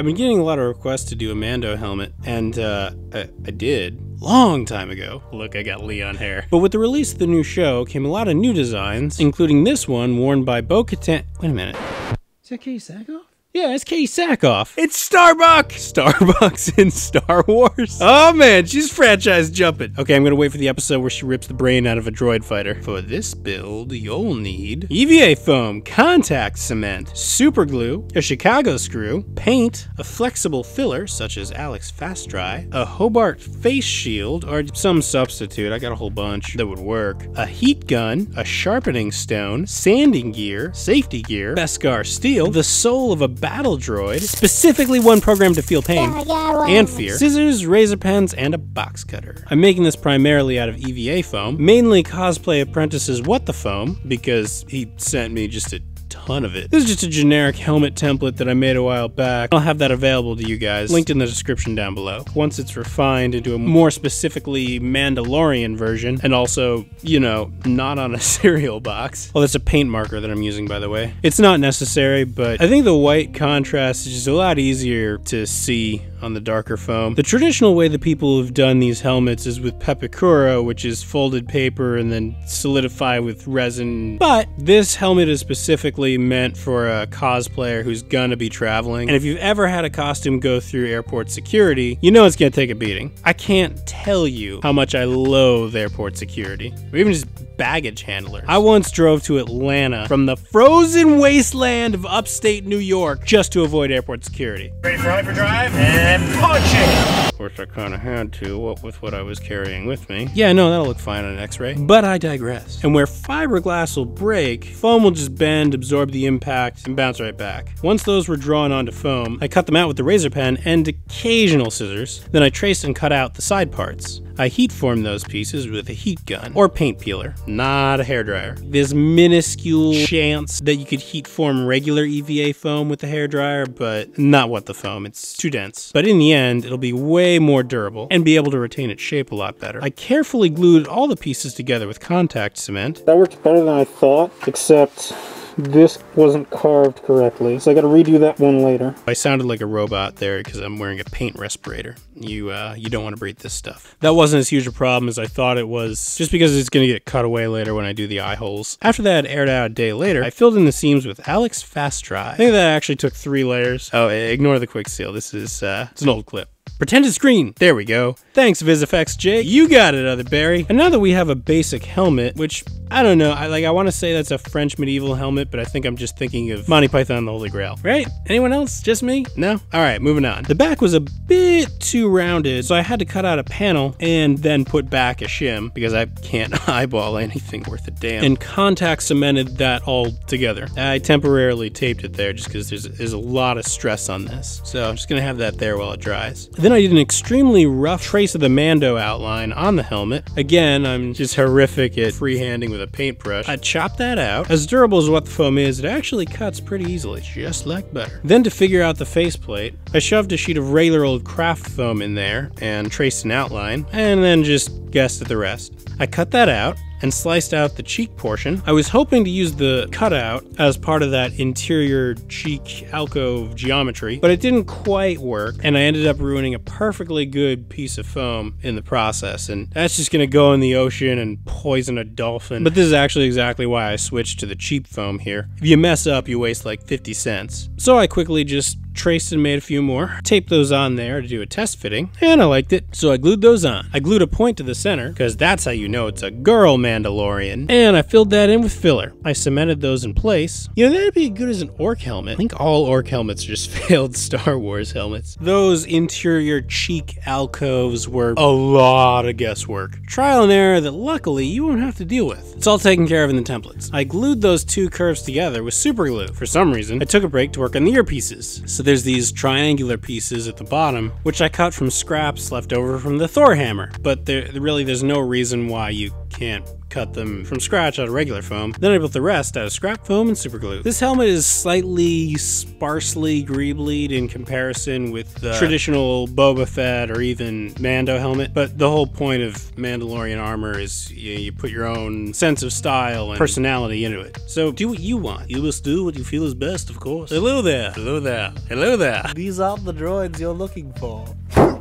I've been getting a lot of requests to do a Mando helmet, and uh, I, I did long time ago. Look, I got Leon hair. But with the release of the new show came a lot of new designs, including this one worn by Bo Katan. Wait a minute. Is that Katee Sackhoff? Yeah, it's Katee Sackhoff. It's Starbuck! Starbucks in Star Wars. Oh man, she's franchise jumping. Okay, I'm gonna wait for the episode where she rips the brain out of a droid fighter. For this build, you'll need EVA foam, contact cement, super glue, a Chicago screw, paint, a flexible filler such as Alex Fast Dry, a Hobart face shield, or some substitute, I got a whole bunch that would work, a heat gun, a sharpening stone, sanding gear, safety gear, Beskar steel, the soul of a battle droid, specifically one programmed to feel pain and fear, scissors, razor pens, and a box cutter. I'm making this primarily out of EVA foam, mainly cosplay apprentice's What the Foam, because he sent me just a ton of it. This is just a generic helmet template that I made a while back. I'll have that available to you guys, linked in the description down below. Once it's refined into a more specifically Mandalorian version, and also, you know, not on a cereal box. Well, that's a paint marker that I'm using, by the way. It's not necessary, but I think the white contrast is just a lot easier to see on the darker foam. The traditional way that people have done these helmets is with pepakura, which is folded paper and then solidify with resin. But this helmet is specifically meant for a cosplayer who's gonna be traveling. And if you've ever had a costume go through airport security, you know it's gonna take a beating. I can't tell you how much I loathe airport security, or even just baggage handlers. I once drove to Atlanta from the frozen wasteland of upstate New York just to avoid airport security. Ready for hyperdrive? And punching! Of course, I kind of had to, what with what I was carrying with me. Yeah, no, that'll look fine on an x-ray. But I digress. And where fiberglass will break, foam will just bend, absorb the impact, and bounce right back. Once those were drawn onto foam, I cut them out with the razor pen and occasional scissors. Then I traced and cut out the side parts. I heat formed those pieces with a heat gun or paint peeler, not a hairdryer. There's minuscule chance that you could heat form regular EVA foam with a hairdryer, but not what the foam. It's too dense. But in the end, it'll be way more durable and be able to retain its shape a lot better. I carefully glued all the pieces together with contact cement. That worked better than I thought, except this wasn't carved correctly, so I gotta redo that one later. I sounded like a robot there because I'm wearing a paint respirator. You uh, you don't want to breathe this stuff. That wasn't as huge a problem as I thought it was, just because it's gonna get cut away later when I do the eye holes. After that aired out a day later, I filled in the seams with Alex Fast Dry. I think that actually took three layers. Oh, ignore the quick seal. This is uh, it's an old clip. Pretended screen. There we go. Thanks, VisFX Jake. You got it, Other Barry. And now that we have a basic helmet, which I don't know, I like I want to say that's a French medieval helmet, but I think I'm just thinking of Monty Python and the Holy Grail. Right? Anyone else? Just me? No? Alright, moving on. The back was a bit too rounded, so I had to cut out a panel and then put back a shim because I can't eyeball anything worth a damn. And contact cemented that all together. I temporarily taped it there just because there's, there's a lot of stress on this. So I'm just gonna have that there while it dries. Then I did an extremely rough trace of the Mando outline on the helmet. Again, I'm just horrific at freehanding with a paintbrush. I chopped that out. As durable as what the foam is, it actually cuts pretty easily, just like butter. Then to figure out the faceplate, I shoved a sheet of regular old craft foam in there and traced an outline, and then just guessed at the rest. I cut that out, and sliced out the cheek portion. I was hoping to use the cutout as part of that interior cheek alcove geometry, but it didn't quite work, and I ended up ruining a perfectly good piece of foam in the process, and that's just gonna go in the ocean and poison a dolphin. But this is actually exactly why I switched to the cheap foam here. If you mess up, you waste like 50 cents. So I quickly just traced and made a few more, taped those on there to do a test fitting, and I liked it, so I glued those on. I glued a point to the center, because that's how you know it's a girl Mandalorian, and I filled that in with filler. I cemented those in place. You know, that'd be good as an orc helmet. I think all orc helmets are just failed Star Wars helmets. Those interior cheek alcoves were a lot of guesswork. Trial and error that luckily you won't have to deal with. It's all taken care of in the templates. I glued those two curves together with super glue. For some reason, I took a break to work on the earpieces. So there's these triangular pieces at the bottom, which I cut from scraps left over from the Thor hammer. But there, really, there's no reason why you can't cut them from scratch out of regular foam. Then I built the rest out of scrap foam and super glue. This helmet is slightly sparsely greeblied in comparison with the traditional Boba Fett or even Mando helmet, but the whole point of Mandalorian armor is you, you put your own sense of style and personality into it. So do what you want. You must do what you feel is best, of course. Hello there. Hello there. Hello there. These aren't the droids you're looking for.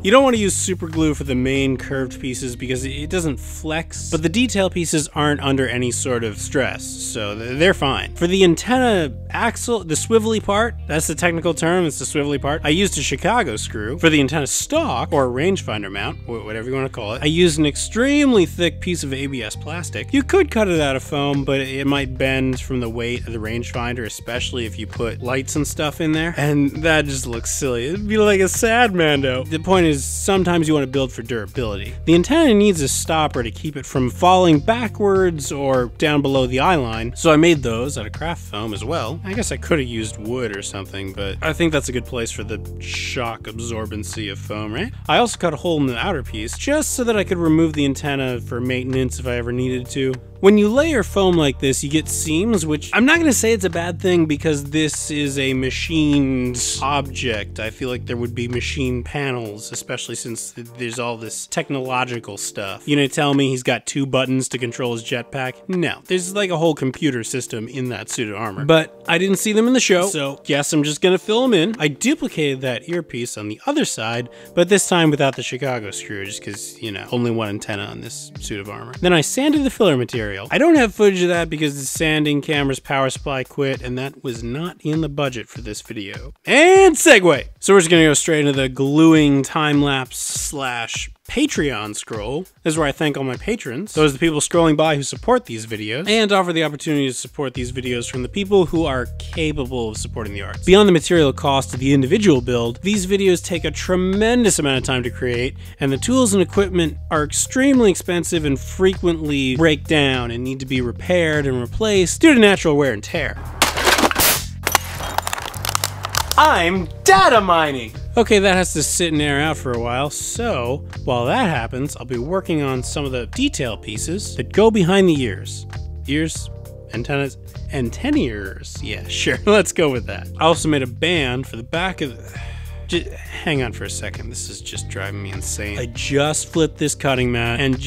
You don't want to use super glue for the main curved pieces because it doesn't flex, but the detail pieces aren't under any sort of stress, so they're fine. For the antenna axle, the swivelly part, that's the technical term, it's the swivelly part, I used a Chicago screw. For the antenna stock, or rangefinder mount, whatever you want to call it, I used an extremely thick piece of ABS plastic. You could cut it out of foam, but it might bend from the weight of the rangefinder, especially if you put lights and stuff in there, and that just looks silly. It'd be like a sad Mando. The point is, sometimes you want to build for durability. The antenna needs a stopper to keep it from falling backwards or down below the eye line, so I made those out of craft foam as well. I guess I could have used wood or something, but I think that's a good place for the shock absorbency of foam, right? I also cut a hole in the outer piece just so that I could remove the antenna for maintenance if I ever needed to. When you layer foam like this, you get seams, which I'm not going to say it's a bad thing because this is a machined object. I feel like there would be machine panels, especially since there's all this technological stuff. You gonna tell me he's got two buttons to control his jetpack? No, there's like a whole computer system in that suit of armor. But I didn't see them in the show, so guess I'm just gonna fill them in. I duplicated that earpiece on the other side, but this time without the Chicago screw, just because, you know, only one antenna on this suit of armor. Then I sanded the filler material material. I don't have footage of that because the sanding camera's power supply quit and that was not in the budget for this video. And segue! So we're just gonna go straight into the gluing time-lapse slash Patreon scroll. This is where I thank all my patrons. Those are the people scrolling by who support these videos and offer the opportunity to support these videos from the people who are capable of supporting the arts. Beyond the material cost of the individual build, these videos take a tremendous amount of time to create and the tools and equipment are extremely expensive and frequently break down and need to be repaired and replaced due to natural wear and tear. I'm data mining! Okay, that has to sit and air out for a while, so while that happens, I'll be working on some of the detail pieces that go behind the ears. Ears, antennas, antenniers. Yeah, sure, let's go with that. I also made a band for the back of the... Just, hang on for a second, this is just driving me insane. I just flipped this cutting mat and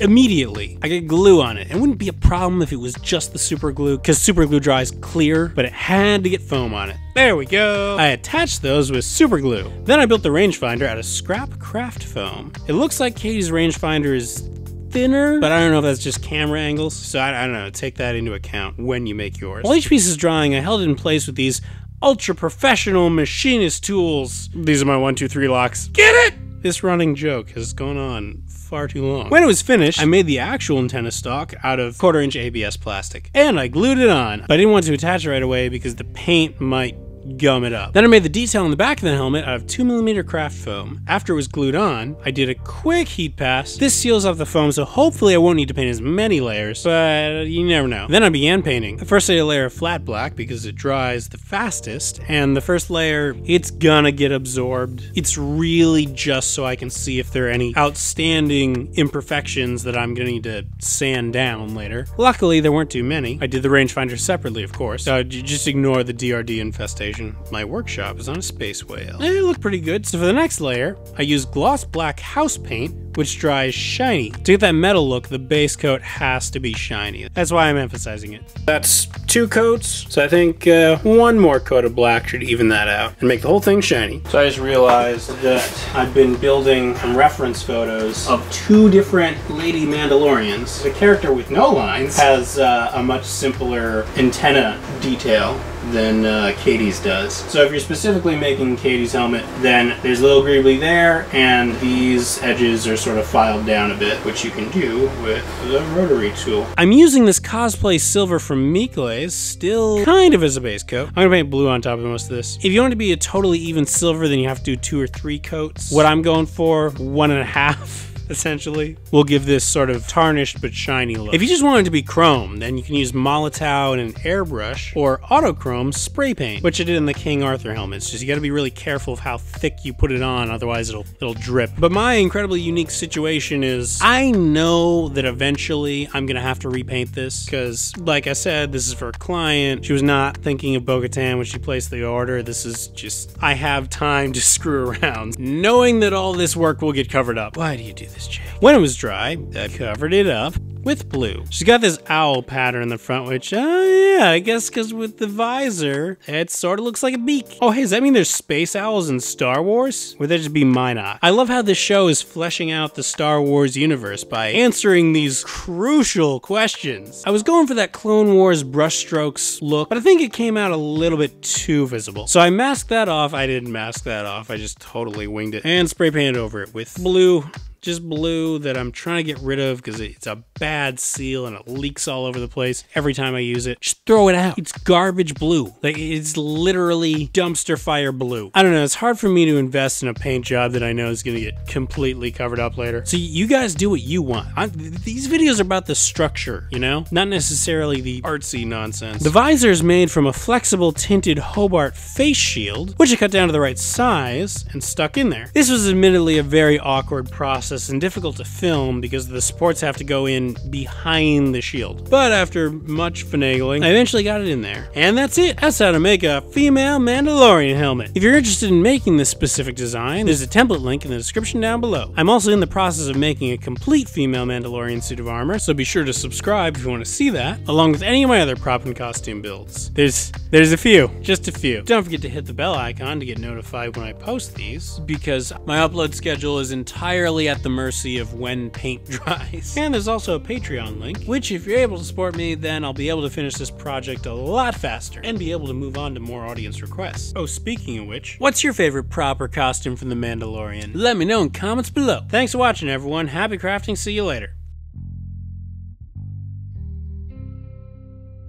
immediately I get glue on it. It wouldn't be a problem if it was just the super glue, because super glue dries clear, but it had to get foam on it. There we go. I attached those with super glue. Then I built the rangefinder out of scrap craft foam. It looks like Katee's rangefinder is thinner, but I don't know if that's just camera angles. So I, I, don't know, take that into account when you make yours. While each piece is drying, I held it in place with these ultra professional machinist tools. These are my one, two, three locks. Get it? This running joke has gone on far too long. When it was finished, I made the actual antenna stock out of quarter inch ABS plastic, and I glued it on, but I didn't want to attach it right away because the paint might gum it up. Then I made the detail on the back of the helmet out of 2mm craft foam. After it was glued on, I did a quick heat pass. This seals off the foam, so hopefully I won't need to paint as many layers, but you never know. Then I began painting. First I did a layer of flat black because it dries the fastest, and the first layer, it's gonna get absorbed. It's really just so I can see if there are any outstanding imperfections that I'm gonna need to sand down later. Luckily, there weren't too many. I did the rangefinder separately, of course, uh, so just ignore the DRD infestation my workshop is on a space whale. And it looked pretty good. So for the next layer, I used gloss black house paint, which dries shiny. To get that metal look, the base coat has to be shiny. That's why I'm emphasizing it. That's two coats, so I think uh, one more coat of black should even that out and make the whole thing shiny. So I just realized that I've been building some reference photos of two different Lady Mandalorians. The character with no lines has uh, a much simpler antenna detail than uh, Katee's does. So if you're specifically making Katee's helmet, then there's a little greebly there, and these edges are sort of filed down a bit, which you can do with the rotary tool. I'm using this cosplay silver from Michelle's still kind of as a base coat. I'm gonna paint blue on top of most of this. If you want to be a totally even silver, then you have to do two or three coats. What I'm going for, one and a half essentially, will give this sort of tarnished but shiny look. If you just want it to be chrome, then you can use Molotow and an airbrush or autochrome spray paint, which I did in the King Arthur helmets. Just you gotta be really careful of how thick you put it on, otherwise it'll it'll drip. But my incredibly unique situation is I know that eventually I'm gonna have to repaint this, because like I said, this is for a client. She was not thinking of Bo-Katan when she placed the order. This is just I have time to screw around. Knowing that all this work will get covered up. Why do you do this? When it was dry, I covered it up with blue. She's got this owl pattern in the front, which, oh yeah, I guess because with the visor, it sort of looks like a beak. Oh, hey, does that mean there's space owls in Star Wars? Would that just be Mynock? I love how this show is fleshing out the Star Wars universe by answering these crucial questions. I was going for that Clone Wars brushstrokes look, but I think it came out a little bit too visible. So I masked that off. I didn't mask that off. I just totally winged it and spray painted over it with blue just blue that I'm trying to get rid of because it's a bad seal and it leaks all over the place every time I use it. Just throw it out. It's garbage blue. Like it's literally dumpster fire blue. I don't know. It's hard for me to invest in a paint job that I know is going to get completely covered up later. So you guys do what you want. I, these videos are about the structure, you know, not necessarily the artsy nonsense. The visor is made from a flexible tinted Hobart face shield, which I cut down to the right size and stuck in there. This was admittedly a very awkward process and difficult to film because the supports have to go in behind the shield. But after much finagling, I eventually got it in there. And that's it. That's how to make a female Mandalorian helmet. If you're interested in making this specific design, there's a template link in the description down below. I'm also in the process of making a complete female Mandalorian suit of armor, so be sure to subscribe if you want to see that, along with any of my other prop and costume builds. There's there's a few, just a few. Don't forget to hit the bell icon to get notified when I post these, because my upload schedule is entirely at the mercy of when paint dries. And there's also a Patreon link, which if you're able to support me, then I'll be able to finish this project a lot faster and be able to move on to more audience requests. Oh, speaking of which, what's your favorite proper costume from The Mandalorian? Let me know in comments below. Thanks for watching, everyone. Happy crafting. See you later.